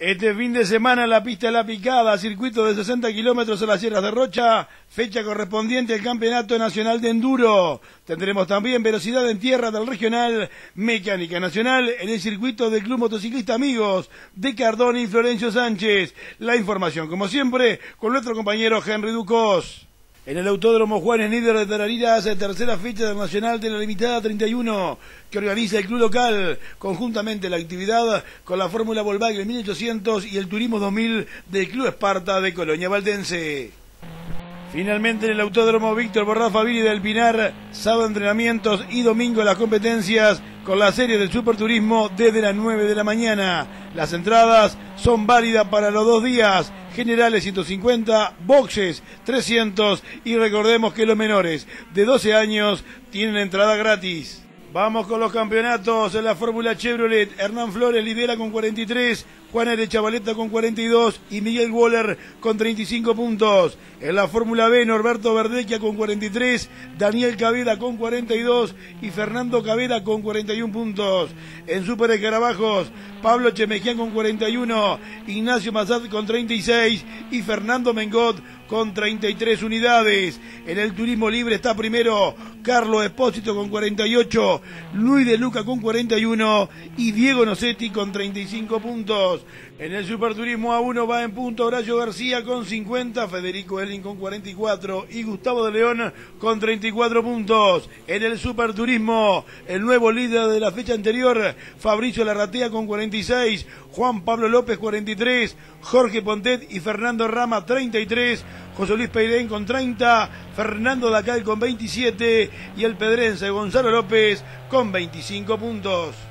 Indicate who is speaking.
Speaker 1: Este fin de semana la pista la picada, circuito de 60 kilómetros a las sierras de Rocha, fecha correspondiente al Campeonato Nacional de Enduro. Tendremos también velocidad en tierra del regional, mecánica nacional en el circuito del Club Motociclista Amigos de Cardona y Florencio Sánchez. La información, como siempre, con nuestro compañero Henry Ducos. En el Autódromo Juan Níder de Tararira hace tercera fecha del Nacional de la Limitada 31 que organiza el club local conjuntamente la actividad con la Fórmula Volkswagen 1800 y el Turismo 2000 del Club Esparta de Colonia Valdense. Finalmente en el Autódromo Víctor Borrafa Viri del Pinar, sábado entrenamientos y domingo las competencias con la serie del Superturismo desde las 9 de la mañana. Las entradas son válidas para los dos días generales 150, boxes 300 y recordemos que los menores de 12 años tienen entrada gratis. Vamos con los campeonatos en la Fórmula Chevrolet. Hernán Flores lidera con 43, Juan R. Chavaleta con 42 y Miguel Waller con 35 puntos. En la Fórmula B, Norberto Verdequia con 43, Daniel Cabeda con 42 y Fernando Cabeda con 41 puntos. En Super Escarabajos, Pablo Chemejian con 41, Ignacio Mazat con 36 y Fernando Mengot con 33 unidades. En el turismo libre está primero Carlos Espósito con 48, Luis de Luca con 41 y Diego Nocetti con 35 puntos. En el Superturismo A1 va en punto Horacio García con 50, Federico Elling con 44 y Gustavo de León con 34 puntos. En el Superturismo, el nuevo líder de la fecha anterior, Fabricio Larratea con 46, Juan Pablo López 43, Jorge Pontet y Fernando Rama 33, José Luis Peirén con 30, Fernando Dacal con 27 y el pedrense Gonzalo López con 25 puntos.